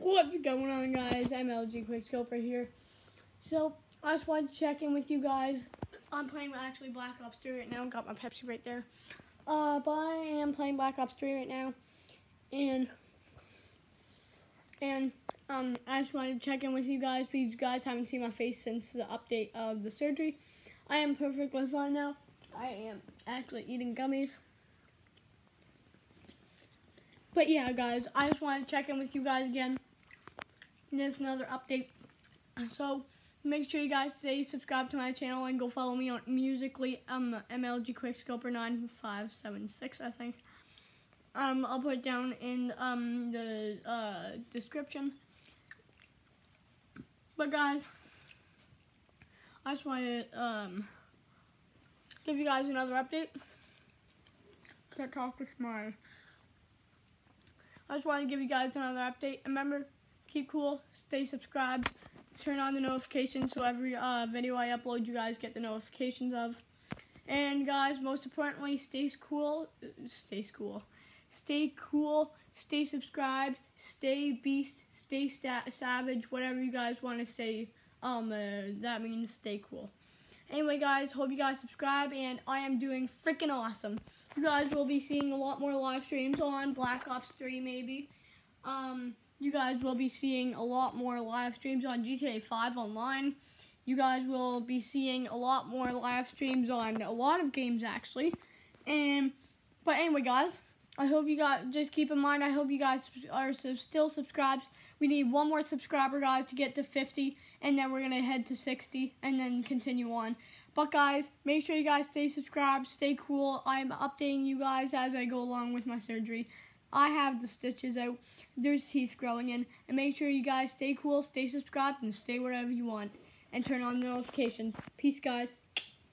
What's going on, guys? I'm MLG Quickscoper here. So, I just wanted to check in with you guys. I'm playing actually Black Ops 3 right now. Got my Pepsi right there. Uh, but I am playing Black Ops 3 right now. And, and, um, I just wanted to check in with you guys because you guys haven't seen my face since the update of the surgery. I am perfectly fine now. I am actually eating gummies. But yeah, guys, I just wanted to check in with you guys again. There's another update. So make sure you guys stay subscribed to my channel and go follow me on Musical.ly um MLG Quickscoper nine five seven six I think. Um, I'll put it down in um the uh, description. But guys, I just want to um give you guys another update. Can't talk with my I just want to give you guys another update. Remember, keep cool, stay subscribed, turn on the notifications so every uh, video I upload you guys get the notifications of. And guys, most importantly, stay cool, stay cool, stay cool, stay subscribed, stay beast, stay savage, whatever you guys want to say. Um, uh, that means stay cool. Anyway, guys, hope you guys subscribe, and I am doing freaking awesome. You guys will be seeing a lot more live streams on Black Ops 3, maybe. Um, you guys will be seeing a lot more live streams on GTA 5 online. You guys will be seeing a lot more live streams on a lot of games, actually. And, but anyway, guys, I hope you guys, just keep in mind, I hope you guys are still subscribed. We need one more subscriber, guys, to get to 50, and then we're to head to 60, and then continue on. But, guys, make sure you guys stay subscribed, stay cool. I'm updating you guys as I go along with my surgery. I have the stitches out. There's teeth growing in. And make sure you guys stay cool, stay subscribed, and stay wherever you want. And turn on the notifications. Peace, guys.